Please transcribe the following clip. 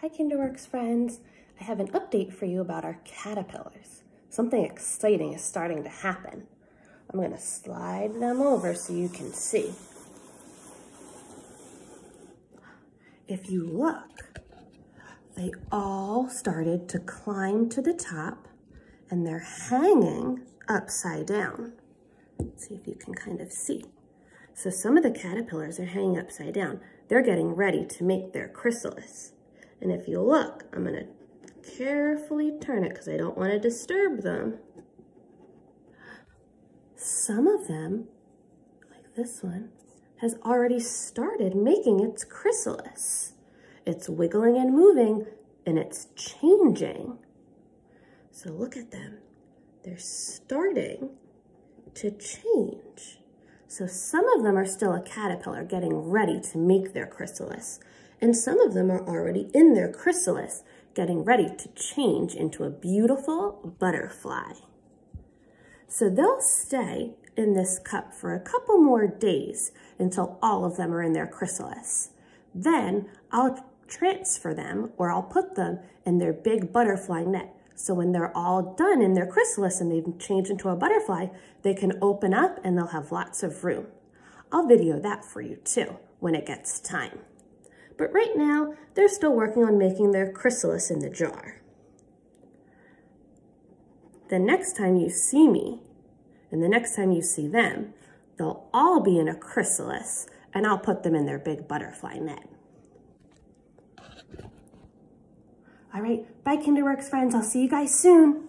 Hi Kinderworks friends. I have an update for you about our caterpillars. Something exciting is starting to happen. I'm gonna slide them over so you can see. If you look, they all started to climb to the top and they're hanging upside down. Let's see if you can kind of see. So some of the caterpillars are hanging upside down. They're getting ready to make their chrysalis. And if you look, I'm gonna carefully turn it because I don't want to disturb them. Some of them, like this one, has already started making its chrysalis. It's wiggling and moving and it's changing. So look at them. They're starting to change. So some of them are still a caterpillar getting ready to make their chrysalis and some of them are already in their chrysalis, getting ready to change into a beautiful butterfly. So they'll stay in this cup for a couple more days until all of them are in their chrysalis. Then I'll transfer them or I'll put them in their big butterfly net. So when they're all done in their chrysalis and they've changed into a butterfly, they can open up and they'll have lots of room. I'll video that for you too when it gets time but right now they're still working on making their chrysalis in the jar. The next time you see me, and the next time you see them, they'll all be in a chrysalis, and I'll put them in their big butterfly net. All right, bye Kinderworks friends. I'll see you guys soon.